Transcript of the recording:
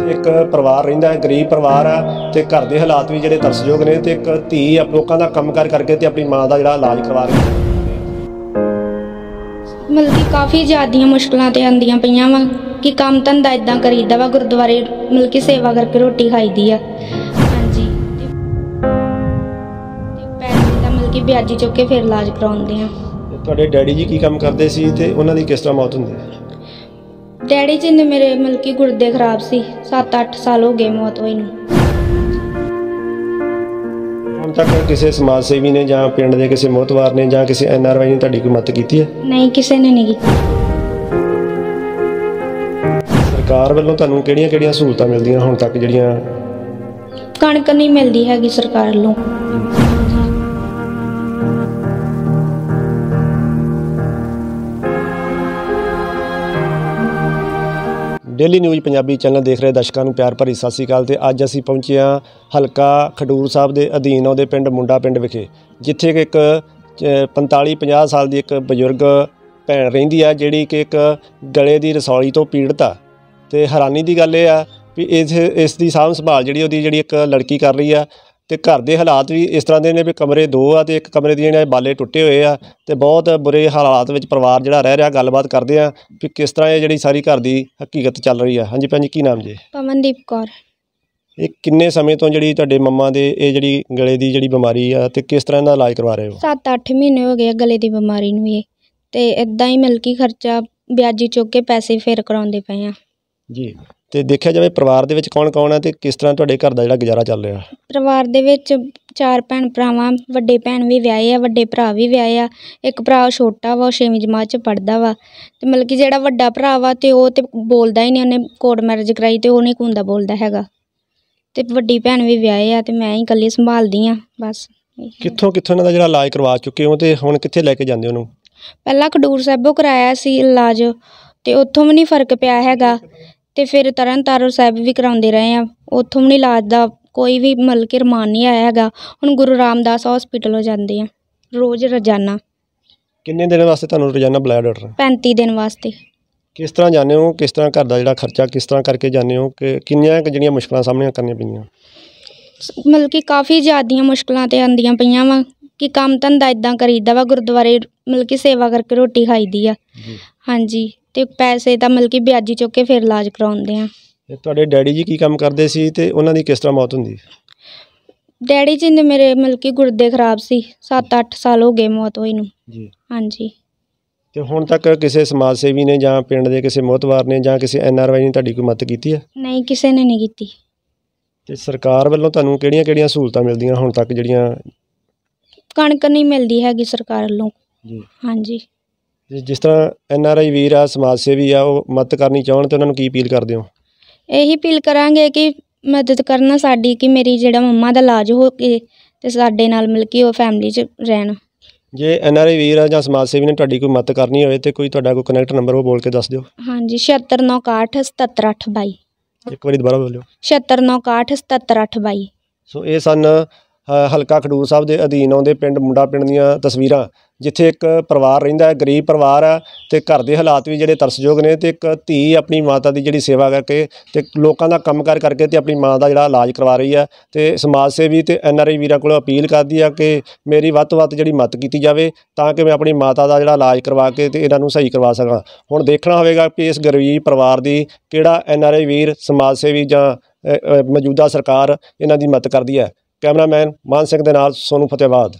ਇੱਕ ਪਰਿਵਾਰ ਰਹਿੰਦਾ ਹੈ ਗਰੀਬ ਪਰਿਵਾਰ ਆ ਤੇ ਘਰ ਦੇ ਹਾਲਾਤ ਵੀ ਜਿਹੜੇ ਤਰਸਯੋਗ ਨੇ ਤੇ ਇੱਕ ਧੀ ਲੋਕਾਂ ਦਾ ਕੰਮਕਾਰ ਕਰਕੇ ਤੇ ਆਪਣੀ ਮਾਂ ਦਾ ਜਿਹੜਾ ਇਲਾਜ ਕਰਵਾ ਰਹੀ ਹੈ। ਮਤਲਬ ਕਿ ਕਾਫੀ ਜ਼ਿਆਦੀਆਂ ਮੁਸ਼ਕਲਾਂ ਤੇ ਆਂਦੀਆਂ ਪਈਆਂ ਵਾ ਕਿ ਕੰਮ ਧੰਦਾ ਇਦਾਂ ਕਰੀਦਾ ਵਾ ਗੁਰਦੁਆਰੇ ਮਤਲਬ ਕਿ ਸੇਵਾ ਕਰਕੇ ਰੋਟੀ ਖਾਈਦੀ ਆ। ਹਾਂਜੀ। ਤੇ ਤੇ ਪੈਸੇ ਦਾ ਮਤਲਬ ਕਿ ਵਿਆਜੀ ਚੁੱਕ ਕੇ ਫਿਰ ਇਲਾਜ ਕਰਾਉਂਦੇ ਆ। ਤੇ ਤੁਹਾਡੇ ਡੈਡੀ ਜੀ ਕੀ ਕੰਮ ਕਰਦੇ ਸੀ ਤੇ ਉਹਨਾਂ ਦੀ ਕਿਸ ਤਰ੍ਹਾਂ ਮੌਤ ਹੁੰਦੀ? ਹੈ ਡੈਡੀ ਜੀ ਨੇ ਮੇਰੇ ਮਤਲਬ ਕਿ ਗੁਰਦੇ ਖਰਾਬ ਸੀ 7-8 ਸਾਲ ਹੋ ਗਏ ਮੌਤ ਹੋਈ ਨੂੰ। ਹੁਣ ਤੱਕ ਕਿਸੇ ਸਮਾਜ ਸੇਵੀ ਨੇ ਜਾਂ ਪਿੰਡ ਦੇ ਕਿਸੇ ਮੋਹਤਵਾਰ ਨੇ ਜਾਂ ਕਿਸੇ ਐਨਆਰਆਈ ਨੇ ਤੁਹਾਡੀ ਕੋਈ ਮਦਦ ਕੀਤੀ ਹੈ? ਨਹੀਂ ਕਿਸੇ ਨੇ ਨਹੀਂ ਕੀਤੀ। ਸਰਕਾਰ ਵੱਲੋਂ ਤੁਹਾਨੂੰ ਕਿਹੜੀਆਂ-ਕਿਹੜੀਆਂ ਸਹੂਲਤਾਂ ਮਿਲਦੀਆਂ ਹੁਣ ਤੱਕ ਜਿਹੜੀਆਂ ਕਣਕ ਨਹੀਂ ਮਿਲਦੀ ਹੈਗੀ ਸਰਕਾਰ ਵੱਲੋਂ। ਡੇਲੀ ਨਿਊਜ਼ ਪੰਜਾਬੀ ਚੈਨਲ ਦੇਖ ਰਹੇ ਦਰਸ਼ਕਾਂ ਨੂੰ ਪਿਆਰ ਭਰੀ ਸਤਿ ਸ੍ਰੀ ਅਕਾਲ ਤੇ ਅੱਜ ਅਸੀਂ ਪਹੁੰਚੇ ਹਾਂ ਹਲਕਾ ਖਡੂਰ ਸਾਹਿਬ ਦੇ ਅਧੀਨ ਆਉਂਦੇ ਪਿੰਡ ਮੁੰਡਾ ਪਿੰਡ ਵਿਖੇ, ਜਿੱਥੇ ਕਿ ਇੱਕ 45 50 ਸਾਲ ਦੀ ਇੱਕ ਬਜ਼ੁਰਗ ਭੈਣ ਰਹਿੰਦੀ ਆ, ਜਿਹੜੀ ਕਿ ਇੱਕ ਗਲੇ ਦੀ ਰਸੌਲੀ ਤੋਂ ਪੀੜਤ ਆ। ਤੇ ਹੈਰਾਨੀ ਦੀ ਗੱਲ ਇਹ ਆ ਵੀ ਇਸ ਇਸ ਦੀ ਸਾਂਭ ਸੰਭਾਲ ਜਿਹੜੀ ਉਹਦੀ ਜਿਹੜੀ ਇੱਕ ਲੜਕੀ ਕਰ ਰਹੀ ਆ ਤੇ ਘਰ ਦੇ ਹਾਲਾਤ ਵੀ ਇਸ ਤਰ੍ਹਾਂ ਦੇ ਨੇ ਵੀ ਕਮਰੇ ਦੋ ਆ ਤੇ ਇੱਕ ਕਮਰੇ ਦੀਆਂ ਜਿਹੜੇ ਬਾਲੇ ਟੁੱਟੇ ਹੋਏ ਆ ਤੇ ਬਹੁਤ ਬੁਰੇ ਹਾਲਾਤ ਵਿੱਚ ਪਰਿਵਾਰ ਜਿਹੜਾ ਰਹਿ ਰਿਹਾ ਗੱਲਬਾਤ ਕਰਦੇ ਆ ਵੀ ਕਿਸ ਤਰ੍ਹਾਂ ਇਹ ਜਿਹੜੀ ਸਾਰੀ ਘਰ ਦੀ ਹਕੀਕਤ ਚੱਲ ਰਹੀ ਆ। ਹਾਂਜੀ ਭੈਣ ਜੀ ਕੀ ਨਾਮ ਜੀ? ਪਵਨਦੀਪ ਕੌਰ। ਇਹ ਕਿੰਨੇ ਸਮੇਂ ਤੋਂ ਜਿਹੜੀ ਤੁਹਾਡੇ ਮੰਮਾ ਦੇ ਇਹ ਜਿਹੜੀ ਗਲੇ ਦੀ ਜਿਹੜੀ ਬਿਮਾਰੀ ਆ ਤੇ ਕਿਸ ਤਰ੍ਹਾਂ ਦਾ ਇਲਾਜ ਕਰਵਾ ਰਹੇ ਹੋ? 7-8 ਮਹੀਨੇ ਹੋ ਗਏ ਆ ਗਲੇ ਦੀ ਬਿਮਾਰੀ ਨੂੰ ਇਹ ਤੇ ਇਦਾਂ ਹੀ ਮਿਲ ਕੇ ਖਰਚਾ ਵਿਆਜੀ ਚੁੱਕ ਕੇ ਪੈਸੇ ਫੇਰ ਕਰਾਉਂਦੇ ਪਏ ਆ। ਜੀ। ਤੇ ਦੇਖਿਆ ਜਾਵੇ ਪਰਿਵਾਰ ਦੇ ਵਿੱਚ ਕੌਣ ਕੌਣ ਆ ਤੇ ਕਿਸ ਤਰ੍ਹਾਂ ਤੁਹਾਡੇ ਘਰ ਦਾ ਜਿਹੜਾ ਗੁਜ਼ਾਰਾ ਚੱਲ ਰਿਹਾ? ਪਰਿਵਾਰ ਦੇ ਵਿੱਚ ਚਾਰ ਭੈਣ ਭਰਾਵਾਂ ਵੱਡੇ ਭੈਣ ਵੀ ਵਿਆਹੇ ਆ ਵੱਡੇ ਭਰਾ ਵੀ ਵਿਆਹੇ ਆ। ਇੱਕ ਭਰਾ ਛੋਟਾ ਵਾ ਉਹ ਛੇਵੀਂ ਜਮਾਤ ਚ ਪੜਦਾ ਵਾ। ਤੇ ਮਤਲਬ ਕਿ ਜਿਹੜਾ ਵੱਡਾ ਭਰਾ ਵਾ ਤੇ ਉਹ ਤੇ ਬੋਲਦਾ ਹੀ ਨਹੀਂ ਉਹਨੇ ਕੋਰਟ ਮੈਰਿਜ ਕਰਾਈ ਤੇ ਉਹ ਨਹੀਂ ਕੁੰਦਾ ਬੋਲਦਾ ਹੈਗਾ। ਤੇ ਵੱਡੀ ਭੈਣ ਵੀ ਵਿਆਹੇ ਆ ਤੇ ਮੈਂ ਹੀ ਇਕੱਲੀ ਸੰਭਾਲਦੀ ਆ ਬਸ। ਕਿੱਥੋਂ ਕਿੱਥੋਂ ਇਹਨਾਂ ਦਾ ਜਿਹੜਾ ਇਲਾਜ ਕਰਵਾ ਚੁੱਕੇ ਹੋ ਤੇ ਹੁਣ ਕਿੱਥੇ ਲੈ ਕੇ ਜਾਂਦੇ ਹੋ ਉਹਨੂੰ? ਪਹਿਲਾਂ ਖਡੂਰ ਸਾਹਿਬੋਂ ਕਰਾਇਆ ਸੀ ਇਲਾਜ ਤੇ ਉੱਥੋਂ ਵੀ ਨਹੀਂ ਫ਼ਰਕ ਪਿਆ ਹੈਗਾ। ਤੇ ਫਿਰ ਤਰਨ ਤਾਰਨ ਸਾਹਿਬ ਵੀ ਕਰਾਉਂਦੇ ਰਹੇ ਆ। ਉੱਥੋਂ ਵੀ ਇਲਾਜ ਦਾ ਕੋਈ ਵੀ ਮਤਲਬ ਕਿ ਰਮਾਨ ਨਹੀਂ ਆਇਆ ਹੈਗਾ। ਹੁਣ ਗੁਰੂ ਰਾਮਦਾਸ ਹਸਪੀਟਲ ਹੋ ਜਾਂਦੇ ਆ। ਰੋਜ਼ ਰੋਜ਼ਾਨਾ। ਕਿੰਨੇ ਦਿਨ ਵਾਸਤੇ ਤੁਹਾਨੂੰ ਰੋਜ਼ਾਨਾ ਬੁਲਾਇਆ ਡਾਕਟਰ 35 ਦਿਨ ਵਾਸਤੇ। ਕਿਸ ਤਰ੍ਹਾਂ ਜਾਂਦੇ ਹੋ? ਕਿਸ ਤਰ੍ਹਾਂ ਘਰ ਦਾ ਜਿਹੜਾ ਖਰਚਾ ਕਿਸ ਤਰ੍ਹਾਂ ਕਰਕੇ ਜਾਂਦੇ ਹੋ? ਕਿ ਕਿੰਨੀਆਂ ਕੁ ਜਿਹੜੀਆਂ ਮੁਸ਼ਕਲਾਂ ਸਾਹਮਣੇ ਕਰਨੀਆਂ ਪਈਆਂ? ਮਤਲਬ ਕਿ ਕਾਫੀ ਜ਼ਿਆਦੀਆਂ ਮੁਸ਼ਕਲਾਂ ਤੇ ਆਂਦੀਆਂ ਪਈਆਂ ਵਾ। ਕਿ ਕੰਮ ਧੰਦਾ ਇਦਾਂ ਕਰੀਦਾ ਵਾ ਗੁਰਦੁਆਰੇ ਮਤਲਬ ਕਿ ਸੇਵਾ ਕਰਕੇ ਰੋਟੀ ਖਾਈਦੀ ਆ। ਹਾਂਜੀ। ਤੇ ਪੈਸੇ ਤਾਂ ਮਤਲਬ ਕਿ ਵਿਆਜੀ ਚੁੱਕ ਕੇ ਫਿਰ ਇਲਾਜ ਕਰਾਉਂਦੇ ਆ। ਤੇ ਤੁਹਾਡੇ ਡੈਡੀ ਜੀ ਕੀ ਕੰਮ ਕਰਦੇ ਸੀ ਤੇ ਉਹਨਾਂ ਦੀ ਕਿਸ ਤਰ੍ਹਾਂ ਮੌਤ ਹੁੰਦੀ? ਡੈਡੀ ਜੀ ਨੇ ਮੇਰੇ ਮਤਲਬ ਕਿ ਗੁਰਦੇ ਖਰਾਬ ਸੀ 7-8 ਸਾਲ ਹੋ ਗਏ ਮੌਤ ਹੋਈ ਨੂੰ। ਜੀ। ਹਾਂਜੀ। ਤੇ ਹੁਣ ਤੱਕ ਕਿਸੇ ਸਮਾਜ ਸੇਵੀ ਨੇ ਜਾਂ ਪਿੰਡ ਦੇ ਕਿਸੇ ਮੋਹਤਵਾਰ ਨੇ ਜਾਂ ਕਿਸੇ ਐਨਆਰਆਈ ਨੇ ਤੁਹਾਡੀ ਕੋਈ ਮਦਦ ਕੀਤੀ ਹੈ? ਨਹੀਂ ਕਿਸੇ ਨੇ ਨਹੀਂ ਕੀਤੀ। ਤੇ ਸਰਕਾਰ ਵੱਲੋਂ ਤੁਹਾਨੂੰ ਕਿਹੜੀਆਂ-ਕਿਹੜੀਆਂ ਸਹੂਲਤਾਂ ਮਿਲਦੀਆਂ ਹੁਣ ਤੱਕ ਜਿਹੜੀਆਂ ਕਣਕ ਨਹੀਂ ਮਿਲਦੀ ਹੈਗੀ ਸਰਕਾਰ ਵੱਲੋਂ। ਜੀ। ਹਾਂਜੀ। ਤੇ ਜਿਸ ਤਰ੍ਹਾਂ ਐਨਆਰਆਈ ਵੀਰ ਆ ਸਮਾਜ ਸੇਵੀ ਆ ਉਹ ਮਦਦ ਕਰਨੀ ਚਾਹਣ ਤੇ ਉਹਨਾਂ ਨੂੰ ਕੀ ਅਪੀਲ ਕਰਦੇ ਹੋ? ਇਹੀ ਅਪੀਲ ਕਰਾਂਗੇ ਕਿ ਮਦਦ ਕਰਨਾ ਸਾਡੀ ਕਿ ਮੇਰੀ ਜਿਹੜਾ ਮੰਮਾ ਦਾ ਇਲਾਜ ਹੋ ਕੇ ਤੇ ਸਾਡੇ ਨਾਲ ਮਿਲ ਕੇ ਉਹ ਫੈਮਿਲੀ 'ਚ ਰਹਿਣ। ਜੇ ਐਨਆਰਆਈ ਵੀਰ ਆ ਜਾਂ ਸਮਾਜ ਸੇਵੀ ਨੇ ਤੁਹਾਡੀ ਕੋਈ ਮਦਦ ਕਰਨੀ ਹੋਵੇ ਤੇ ਕੋਈ ਤੁਹਾਡਾ ਕੋਈ ਕਨੈਕਟ ਨੰਬਰ ਉਹ ਬੋਲ ਕੇ ਦੱਸ ਦਿਓ। ਹਾਂਜੀ 7691 77822 ਇੱਕ ਵਾਰੀ ਦੁਬਾਰਾ ਬੋਲਿਓ। 7691 77822 ਸੋ ਇਹ ਸਨ ਅ, ਹਲਕਾ ਖਡੂਰ ਸਾਹਿਬ ਦੇ ਅਧੀਨ ਆਉਂਦੇ ਪਿੰਡ ਮੁੰਡਾ ਪਿੰਡ ਦੀਆਂ ਤਸਵੀਰਾਂ। ਜਿੱਥੇ ਇੱਕ ਪਰਿਵਾਰ ਰਹਿੰਦਾ ਹੈ, ਗਰੀਬ ਪਰਿਵਾਰ ਆ ਤੇ ਘਰ ਦੇ ਹਾਲਾਤ ਵੀ ਜਿਹੜੇ ਤਰਸਯੋਗ ਨੇ ਤੇ ਇੱਕ ਧੀ ਆਪਣੀ ਮਾਤਾ ਦੀ ਜਿਹੜੀ ਸੇਵਾ ਕਰਕੇ ਤੇ ਲੋਕਾਂ ਦਾ ਕੰਮਕਾਰ ਕਰਕੇ ਤੇ ਆਪਣੀ ਮਾਂ ਦਾ ਜਿਹੜਾ ਇਲਾਜ ਕਰਵਾ ਰਹੀ ਆ ਤੇ ਸਮਾਜ ਸੇਵੀ ਤੇ ਆਈ ਵੀਰਾਂ ਕੋਲੋਂ ਅਪੀਲ ਕਰਦੀ ਆ ਕਿ ਮੇਰੀ ਵੱਧ ਤੋਂ ਵੱਧ ਜਿਹੜੀ ਮਦਦ ਕੀਤੀ ਜਾਵੇ ਤਾਂ ਕਿ ਮੈਂ ਆਪਣੀ ਮਾਤਾ ਦਾ ਜਿਹੜਾ ਇਲਾਜ ਕਰਵਾ ਕੇ ਤੇ ਇਹਨਾਂ ਨੂੰ ਸਹੀ ਕਰਵਾ ਸਕਾਂ। ਹੁਣ ਦੇਖਣਾ ਹੋਵੇਗਾ ਕਿ ਇਸ ਗਰੀਬ ਪਰਿਵਾਰ ਦੀ ਕਿਹੜਾ ਐੱਨ ਆਰ ਆਈ ਵੀਰ ਸਮਾਜ ਸੇਵੀ ਜਾਂ ਮੌਜੂਦਾ ਸਰਕਾਰ ਇਹਨਾਂ ਦੀ ਮਦਦ ਕਰਦੀ ਹੈ। ਕੈਮਰਾਮੈਨ ਮਾਨ ਸਿੰਘ ਦੇ ਨਾਲ ਸੋਨੂੰ ਫਤਿਹਵਾਦ